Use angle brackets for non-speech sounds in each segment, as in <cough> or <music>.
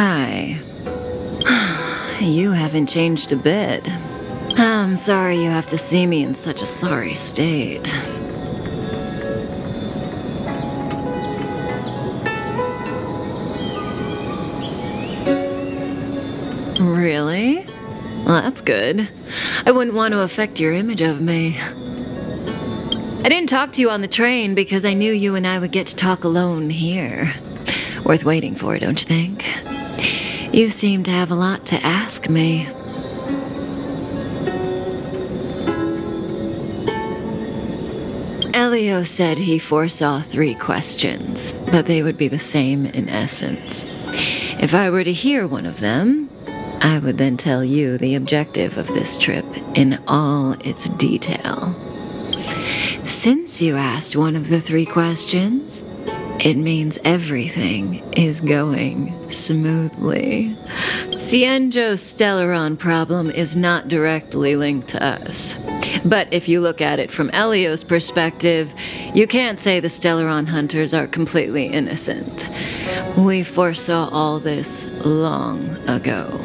Hi. <sighs> You haven't changed a bit. I'm sorry you have to see me in such a sorry state. Really? Well, that's good. I wouldn't want to affect your image of me. I didn't talk to you on the train because I knew you and I would get to talk alone here. Worth waiting for, don't you think? You seem to have a lot to ask me. Elio said he foresaw three questions, but they would be the same in essence. If I were to hear one of them, I would then tell you the objective of this trip in all its detail. Since you asked one of the three questions, it means everything is going smoothly. Xianzhou's Stellaron problem is not directly linked to us. But if you look at it from Elio's perspective, you can't say the Stellaron hunters are completely innocent. We foresaw all this long ago,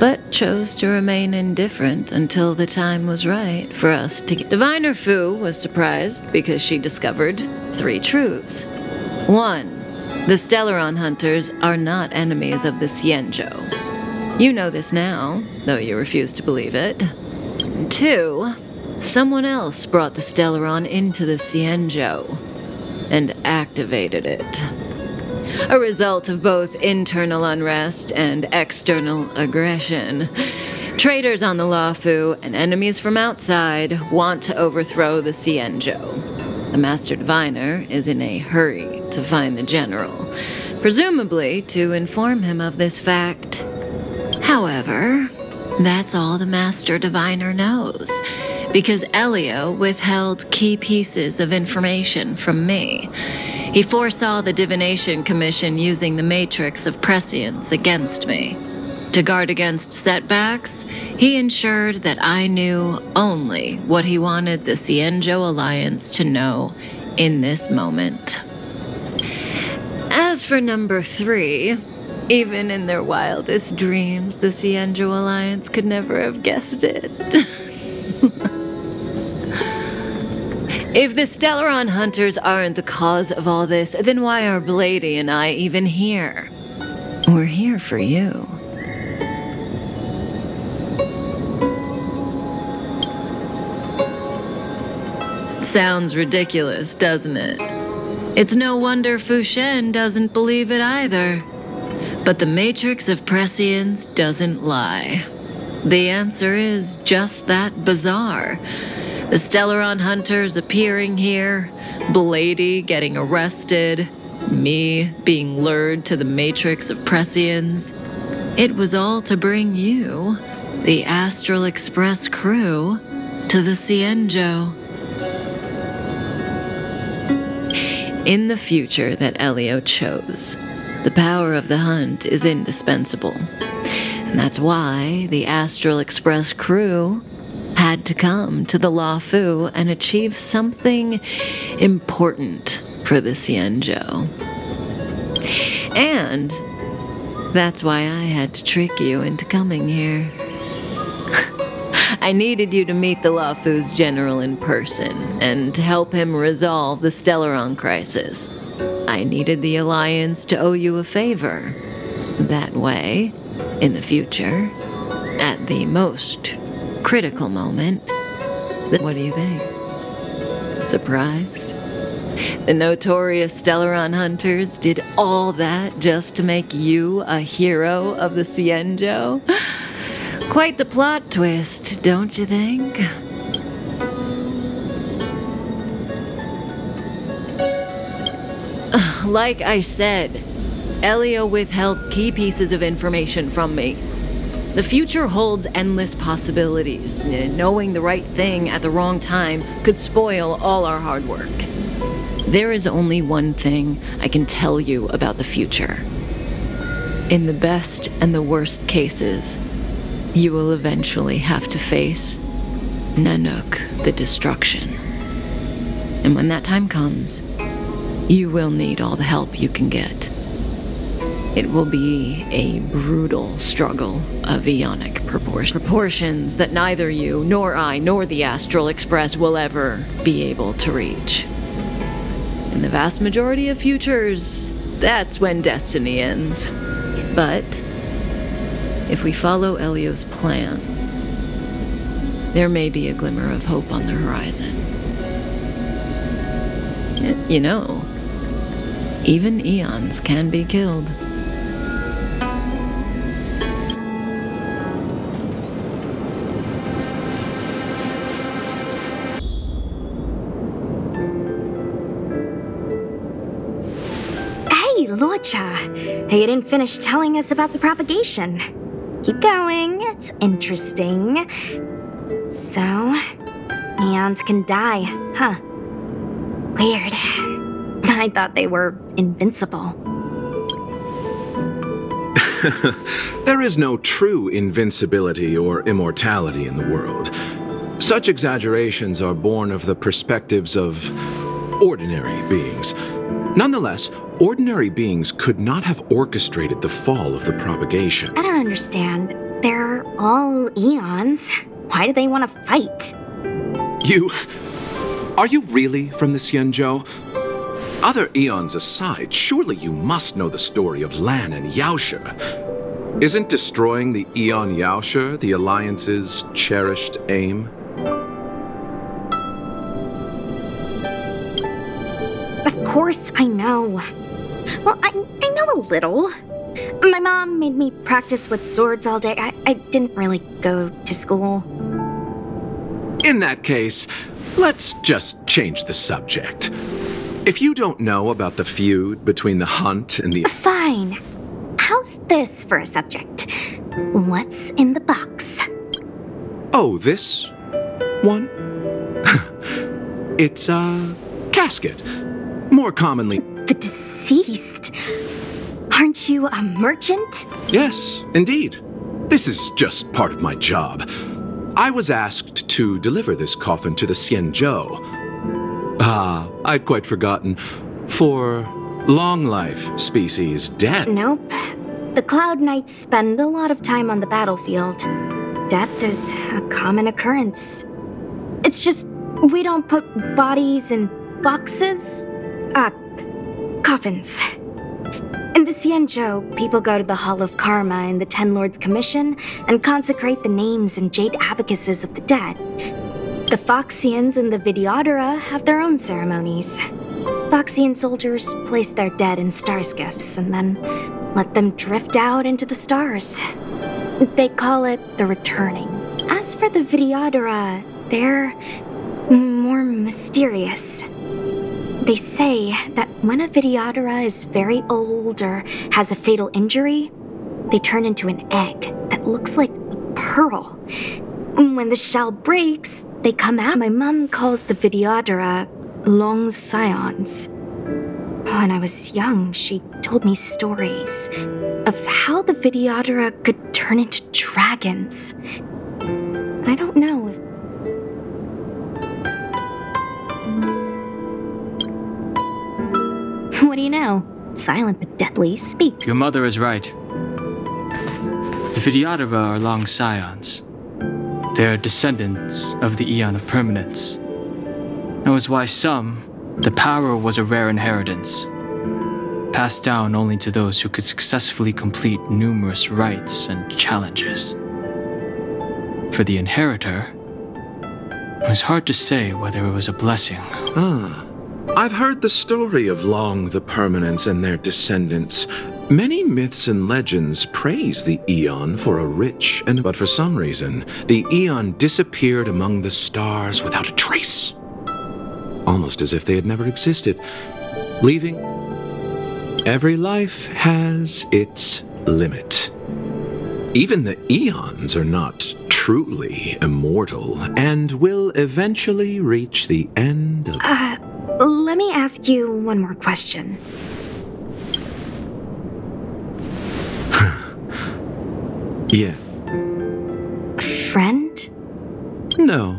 but chose to remain indifferent until the time was right for us to get. Diviner Fu was surprised because she discovered three truths. One, the Stellaron hunters are not enemies of the Xianzhou. You know this now, though you refuse to believe it. Two, someone else brought the Stellaron into the Xianzhou and activated it. A result of both internal unrest and external aggression. Traitors on the Luofu and enemies from outside want to overthrow the Xianzhou. The Master Diviner is in a hurry to find the General, presumably to inform him of this fact. However, that's all the Master Diviner knows, because Elio withheld key pieces of information from me. He foresaw the Divination Commission using the Matrix of Prescience against me. To guard against setbacks, he ensured that I knew only what he wanted the Xianzhou Alliance to know in this moment. As for number three, even in their wildest dreams, the Xianzhou Alliance could never have guessed it. <laughs> if the Stellaron hunters aren't the cause of all this, then why are Blady and I even here? We're here for you. Sounds ridiculous, doesn't it? It's no wonder Fu Xuan doesn't believe it either. But the matrix of prescience doesn't lie. The answer is just that bizarre. The Stellaron hunters appearing here, Blady getting arrested, me being lured to the matrix of prescience. It was all to bring you, the Astral Express crew, to the Xianzhou. In the future that Elio chose, the power of the hunt is indispensable. And that's why the Astral Express crew had to come to the Luofu and achieve something important for the Xianzhou. And that's why I had to trick you into coming here. I needed you to meet the Luofu's general in person and to help him resolve the Stellaron crisis. I needed the Alliance to owe you a favor. That way, in the future, at the most critical moment, what do you think? Surprised? The notorious Stellaron hunters did all that just to make you a hero of the Xianzhou? <laughs> Quite the plot twist, don't you think? <sighs> Like I said, Elio withheld key pieces of information from me. The future holds endless possibilities. Knowing the right thing at the wrong time could spoil all our hard work. There is only one thing I can tell you about the future. In the best and the worst cases, you will eventually have to face Nanook, the destruction. And when that time comes, you will need all the help you can get. It will be a brutal struggle of eonic propor- proportions that neither you, nor I, nor the Astral Express will ever be able to reach. In the vast majority of futures, that's when destiny ends. But if we follow Elio's plan, there may be a glimmer of hope on the horizon. Eh, you know, even eons can be killed. Hey, Luocha! You didn't finish telling us about the propagation. Keep going, it's interesting. So, eons can die, huh? Weird. <laughs> I thought they were invincible. <laughs> there is no true invincibility or immortality in the world. Such exaggerations are born of the perspectives of ordinary beings. Nonetheless, ordinary beings could not have orchestrated the fall of the propagation. I don't understand. They're all eons. Why do they want to fight? You. Are you really from the Xianzhou? Other eons aside, surely you must know the story of Lan and Yaoshi. Isn't destroying the Eon Yaoshi the Alliance's cherished aim? Of course I know. Well, I, I know a little. My mom made me practice with swords all day. I, I didn't really go to school. In that case, let's just change the subject. If you don't know about the feud between the hunt and the. Fine. How's this for a subject? What's in the box? Oh, this one? <laughs> it's a casket. More commonly. The deceased? Aren't you a merchant? Yes, indeed. This is just part of my job. I was asked to deliver this coffin to the Xianzhou Ah, I'd quite forgotten. For long life species dead. Nope. The Cloud Knights spend a lot of time on the battlefield. Death is a common occurrence. It's just we don't put bodies in boxes. Uh, coffins. In the Xianzhou, people go to the Hall of Karma in the Ten Lords Commission and consecrate the names and jade abacuses of the dead. The Foxians and the Vidyadhara have their own ceremonies. Foxian soldiers place their dead in star skiffs and then let them drift out into the stars. They call it the returning. As for the Vidyadhara, they're more mysterious. They say that when a Vidyadhara is very old or has a fatal injury, they turn into an egg that looks like a pearl. When the shell breaks, they come out. My mum calls the Vidyadhara long scions. When I was young, she told me stories of how the Vidyadhara could turn into dragons. I don't know if. What do you know? Silent but deadly. Speak. Your mother is right. The Vidyadhara are long scions. They are descendants of the Eon of Permanence. That was why some, the power was a rare inheritance, passed down only to those who could successfully complete numerous rites and challenges. For the inheritor, it was hard to say whether it was a blessing. Ah. I've heard the story of Long the Permanence and their descendants Many myths and legends praise the Eon for a rich and but for some reason, the Eon disappeared among the stars without a trace. Almost as if they had never existed, leaving every life has its limit. Even the eons are not truly immortal and will eventually reach the end of. Uh, let me ask you one more question. <laughs> Yeah. Friend? No.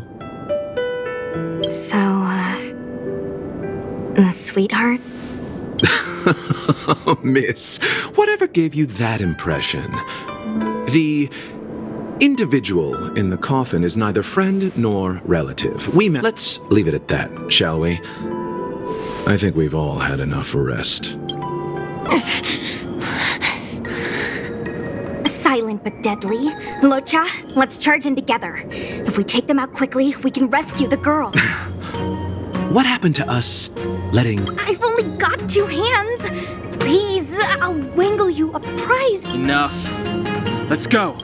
So, uh. A sweetheart? <laughs> Miss, whatever gave you that impression? The individual in the coffin is neither friend nor relative. We met. Let's leave it at that, shall we? I think we've all had enough rest. Silent but deadly. Luocha, let's charge in together. If we take them out quickly, we can rescue the girl. <laughs> What happened to us letting. I've only got two hands. Please, I'll wangle you a prize. Enough. Let's go.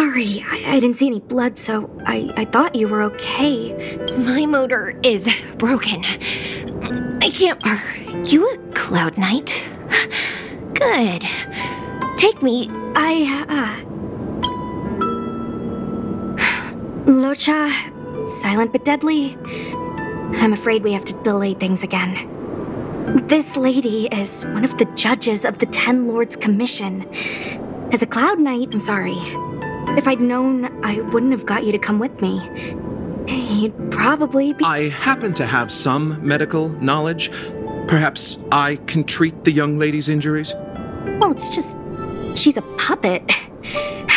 Sorry, I, I didn't see any blood, so I, I thought you were okay. My motor is broken. I can't. Are you a Cloud Knight? Good. Take me. I, uh. Luocha, silent but deadly. I'm afraid we have to delay things again. This lady is one of the judges of the Ten Lords Commission. As a Cloud Knight, I'm sorry. If I'd known, I wouldn't have got you to come with me. You'd probably be. I happen to have some medical knowledge. Perhaps I can treat the young lady's injuries? Well, it's just. She's a puppet.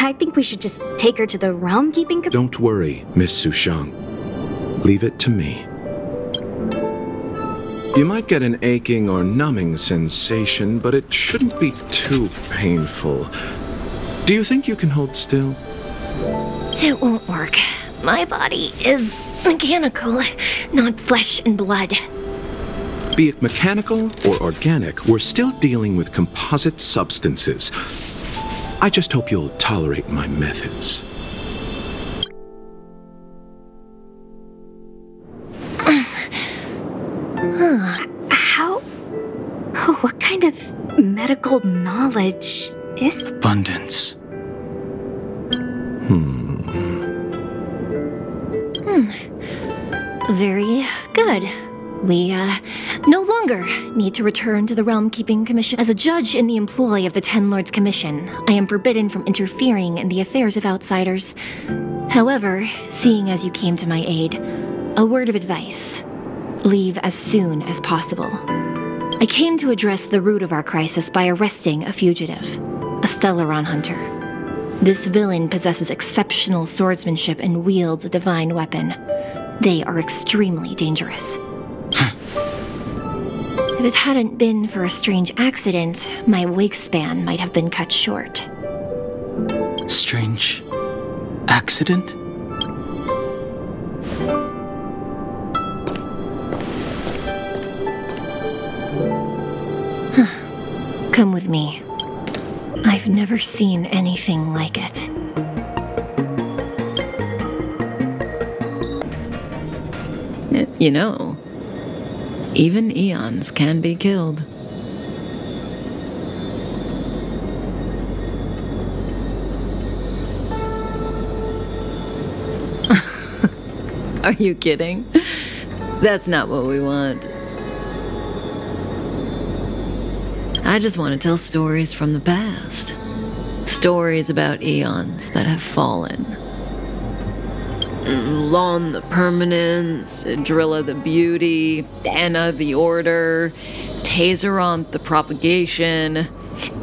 I think we should just take her to the realm keeping. Co- Don't worry, Miss Sushang. Leave it to me. You might get an aching or numbing sensation, but it shouldn't be too painful. Do you think you can hold still? It won't work. My body is mechanical, not flesh and blood. Be it mechanical or organic, we're still dealing with composite substances. I just hope you'll tolerate my methods. How. What kind of medical knowledge Abundance. Hmm. Very good. We, uh, no longer need to return to the Realm Keeping Commission. As a judge in the employ of the Ten Lords Commission, I am forbidden from interfering in the affairs of outsiders. However, seeing as you came to my aid, a word of advice leave as soon as possible. I came to address the root of our crisis by arresting a fugitive, a Stellaron hunter. This villain possesses exceptional swordsmanship and wields a divine weapon. They are extremely dangerous. if it hadn't been for a strange accident, my wake span might have been cut short. Strange. Accident? Come with me. I've never seen anything like it. You know, even eons can be killed. <laughs> Are you kidding? That's not what we want. I just want to tell stories from the past. Stories about eons that have fallen. Long the Permanence, Drilla the Beauty, Ena the Order, Tayzzyronth the Propagation,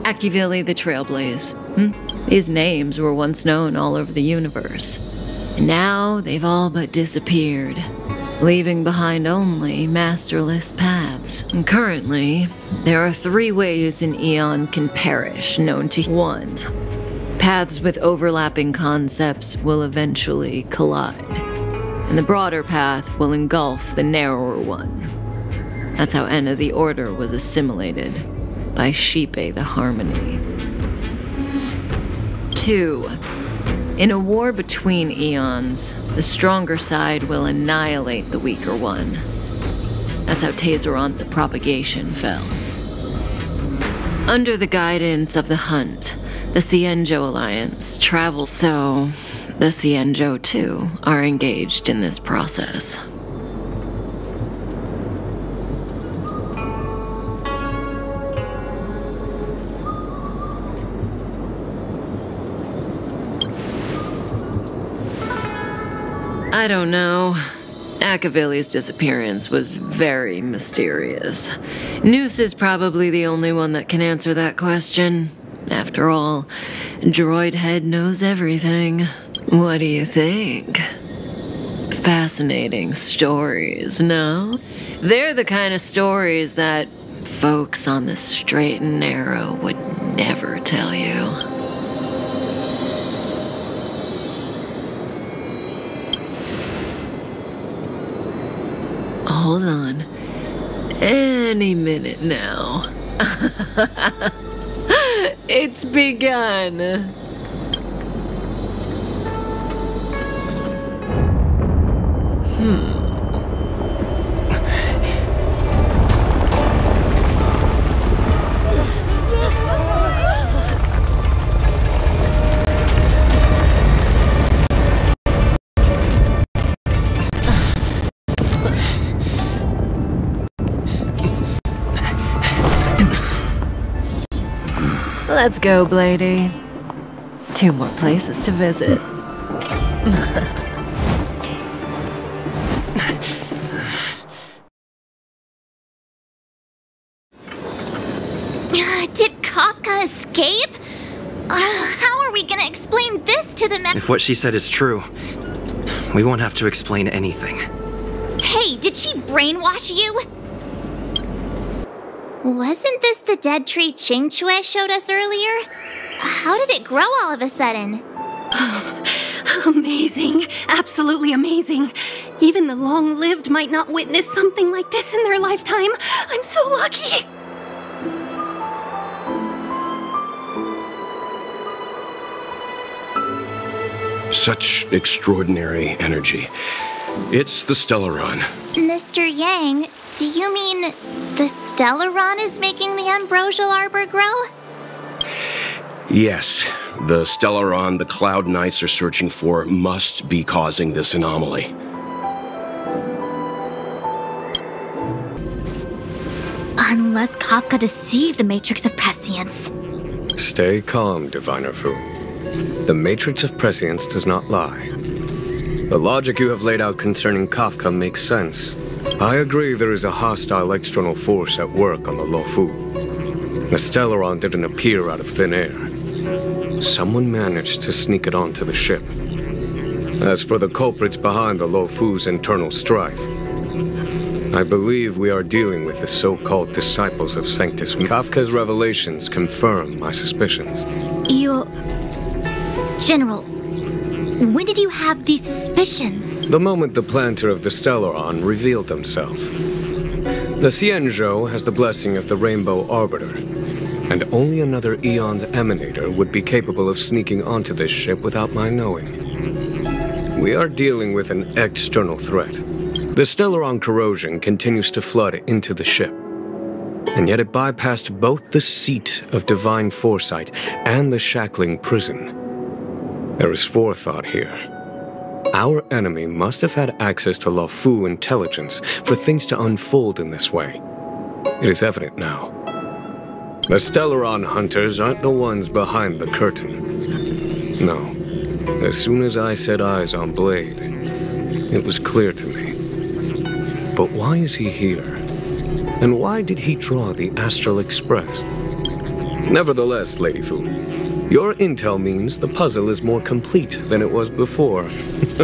Akivili the Trailblaze. Hmm? These names were once known all over the universe. And now they've all but disappeared, leaving behind only masterless paths. And currently, there are three ways an eon can perish, known to one. Paths with overlapping concepts will eventually collide, and the broader path will engulf the narrower one. That's how Ena the Order was assimilated by Xipe the Harmony. Two, in a war between eons, the stronger side will annihilate the weaker one. That's how Tayzzyronth the Propagation fell. Under the guidance of the Hunt, the Xianzhou Alliance travels, so the Xianzhou too are engaged in this process. I don't know. Akivili's disappearance was very mysterious. Nous is probably the only one that can answer that question. After all, Droid Head knows everything. What do you think? Fascinating stories, no? They're the kind of stories that folks on the straight and narrow would never tell you. Hold on. Any minute now. <laughs> it's begun. Hmm. Let's go, Blady. Two more places to visit. <laughs> Did Kafka escape? Uh, how are we gonna explain this to the men? If what she said is true, we won't have to explain anything. Hey, did she brainwash you? Wasn't this the dead tree Qingque showed us earlier? How did it grow all of a sudden? <sighs> Amazing. Absolutely amazing. Even the long lived might not witness something like this in their lifetime. I'm so lucky. Such extraordinary energy. It's the Stellaron. Mr. Yang, do you mean the Stellaron is making the ambrosial arbor grow? Yes, the Stellaron the Cloud Knights are searching for must be causing this anomaly. Unless Kafka deceived the Matrix of Prescience. Stay calm, Diviner Fu. The Matrix of Prescience does not lie. The logic you have laid out concerning Kafka makes sense. I agree there is a hostile external force at work on the Luofu. The Stellaron didn't appear out of thin air. Someone managed to sneak it onto the ship. As for the culprits behind the Luofu's internal strife, I believe we are dealing with the so-called disciples of Sanctus. Kafka's revelations confirm my suspicions. You. General, when did you have these suspicions? The moment the planter of the Stellaron revealed himself. The Xianzhou has the blessing of the Rainbow Arbiter, and only another Eon's Emanator would be capable of sneaking onto this ship without my knowing. We are dealing with an external threat. The Stellaron corrosion continues to flood into the ship, and yet it bypassed both the seat of divine foresight and the shackling prison. There is forethought here. Our enemy must have had access to Luofu intelligence for things to unfold in this way. It is evident now. The Stellaron hunters aren't the ones behind the curtain. No. As soon as I set eyes on Blade, it was clear to me. But why is he here? And why did he draw the Astral Express? Nevertheless, Lady Fu, your intel means the puzzle is more complete than it was before. <laughs>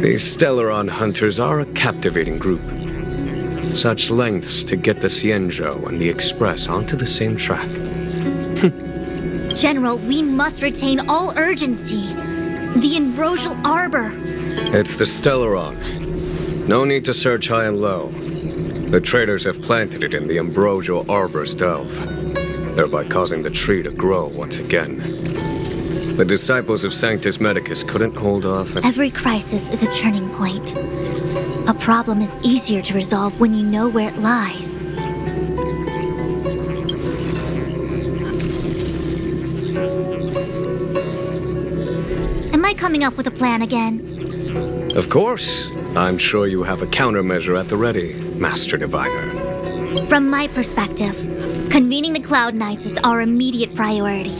the Stellaron hunters are a captivating group. Such lengths to get the Xianzhou and the Express onto the same track. General, we must retain all urgency. The Ambrosial Arbor. It's the Stellaron. No need to search high and low. The traders have planted it in the Ambrosial Arbor's delve, thereby causing the tree to grow once again. The disciples of Sanctus Medicus couldn't hold off. Every crisis is a turning point. A problem is easier to resolve when you know where it lies. Am I coming up with a plan again? Of course. I'm sure you have a countermeasure at the ready, Master Diviner. From my perspective, convening the Cloud Knights is our immediate priority.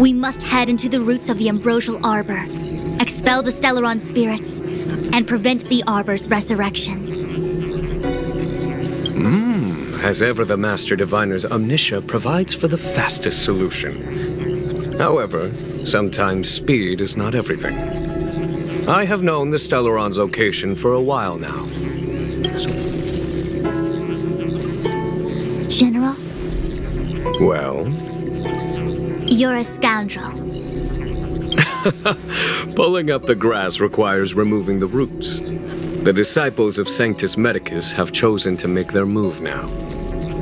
We must head into the roots of the Ambrosial Arbor expel the Stellaron spirits, and prevent the Arbor's resurrection. Hmm. As ever, the Master Diviner's Omniscia provides for the fastest solution. However, sometimes speed is not everything. I have known the Stellaron's location for a while now. General, Well, you're a scoundrel. <laughs> pulling up the grass requires removing the roots. The disciples of Sanctus Medicus have chosen to make their move now.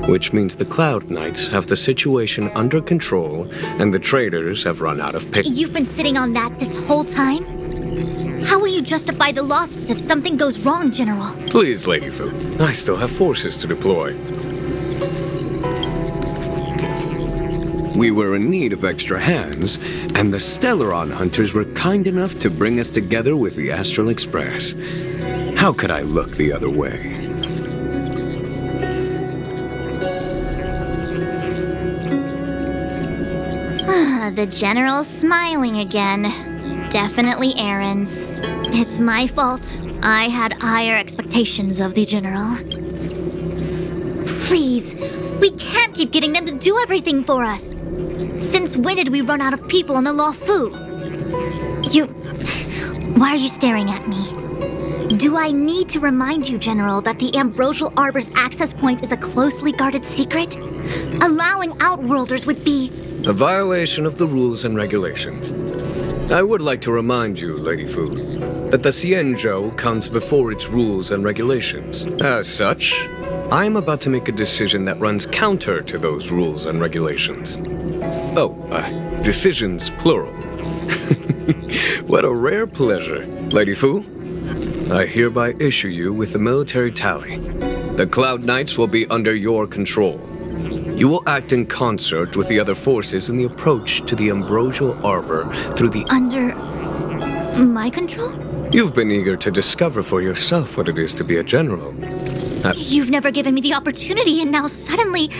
Which means the Cloud Knights have the situation under control, and the traders have run out of pay. You've been sitting on that this whole time? How will you justify the losses if something goes wrong, General? Please, Lady Fu, I still have forces to deploy. We were in need of extra hands, and the Stellaron hunters were kind enough to bring us together with the Astral Express. How could I look the other way? Ah, the General's smiling again. Definitely Aaron's. It's my fault. I had higher expectations of the General. Please, we can't keep getting them to do everything for us. Since when did we run out of people on the Luofu? You. Why are you staring at me? Do I need to remind you, General, that the Ambrosial Arbor's access point is a closely guarded secret? Allowing Outworlders would be. A violation of the rules and regulations. I would like to remind you, Lady Fu, that the Xianzhou comes before its rules and regulations. As such, I am about to make a decision that runs counter to those rules and regulations. Oh, uh, decisions plural. <laughs> what a rare pleasure. Lady Fu, I hereby issue you with the military tally. The Cloud Knights will be under your control. You will act in concert with the other forces in the approach to the Ambrosial Arbor through the. under. my control? You've been eager to discover for yourself what it is to be a general. Uh, You've never given me the opportunity, and now suddenly.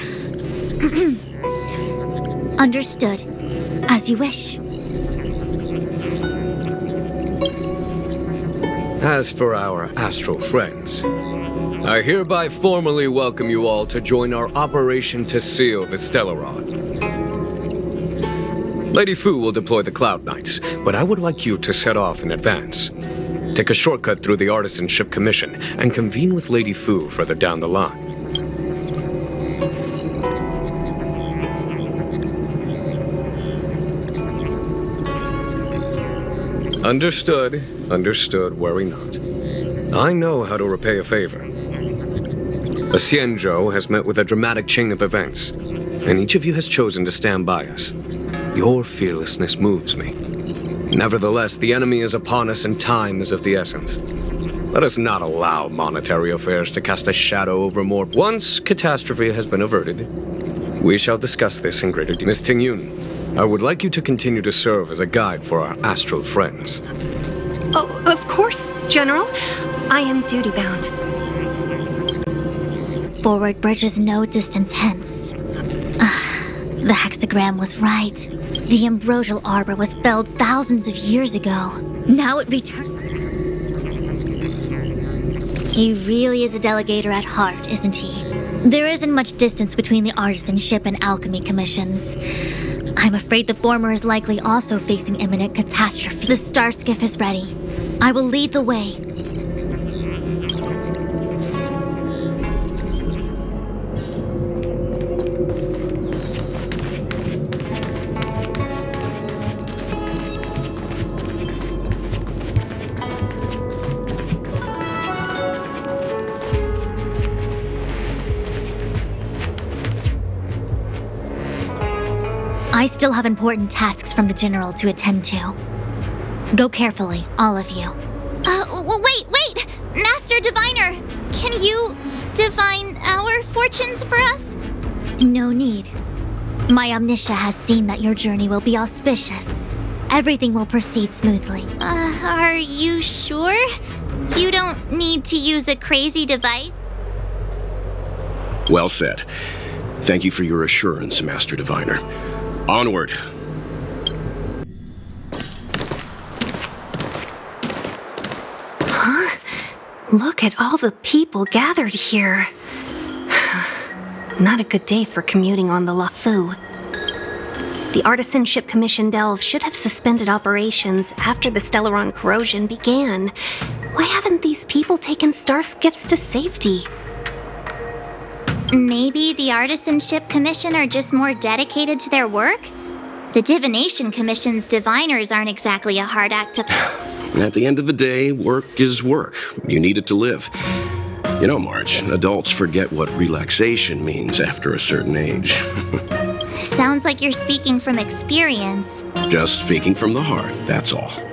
<clears throat> Understood. As you wish. As for our astral friends, I hereby formally welcome you all to join our operation to seal the Stellaron. Lady Fu will deploy the Cloud Knights, but I would like you to set off in advance. Take a shortcut through the Artisanship Commission and convene with Lady Fu further down the line. Understood. Understood. Worry not. I know how to repay a favor. Xianzhou has met with a dramatic chain of events, and each of you has chosen to stand by us. Your fearlessness moves me. Nevertheless, the enemy is upon us and time is of the essence. Let us not allow monetary affairs to cast a shadow over more. Once catastrophe has been averted, we shall discuss this in greater detail. Miss Tingyun, I would like you to continue to serve as a guide for our astral friends. Oh, of course, General. I am duty bound. Forward bridge is no distance hence. Ah, the hexagram was right. The ambrosial arbor was felled thousands of years ago. Now it returns. He really is a delegator at heart, isn't he? There isn't much distance between the artisanship and alchemy commissions. I'm afraid the former is likely also facing imminent catastrophe. The star skiff is ready. I will lead the way. I still have important tasks from the General to attend to. Go carefully, all of you. Uh, wait, wait! Master Diviner! Can you divine our fortunes for us? No need. My Omniscia has seen that your journey will be auspicious. Everything will proceed smoothly. Uh, are you sure? You don't need to use a crazy device? Well said. Thank you for your assurance, Master Diviner. Onward. Huh? Look at all the people gathered here. <sighs> Not a good day for commuting on the Luofu. The Artisanship Commission Delve should have suspended operations after the Stellaron corrosion began. Why haven't these people taken Star's to safety? Maybe the Artisanship Commission are just more dedicated to their work? The Divination Commission's diviners aren't exactly a hard act to. <sighs> At the end of the day, work is work. You need it to live. You know, March, adults forget what relaxation means after a certain age. <laughs> Sounds like you're speaking from experience. Just speaking from the heart, that's all.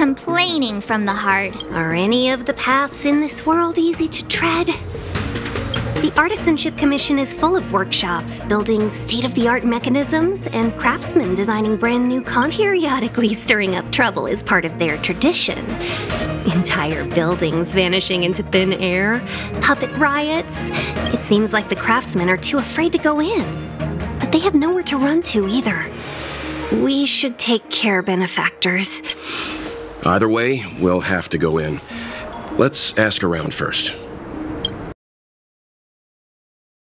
Complaining from the heart. Are any of the paths in this world easy to tread? The Artisanship Commission is full of workshops, building state of the art mechanisms, and craftsmen designing brand new con periodically <laughs> stirring up trouble is part of their tradition. Entire buildings vanishing into thin air, puppet riots. It seems like the craftsmen are too afraid to go in. But they have nowhere to run to either. We should take care, benefactors. Either way, we'll have to go in. Let's ask around first.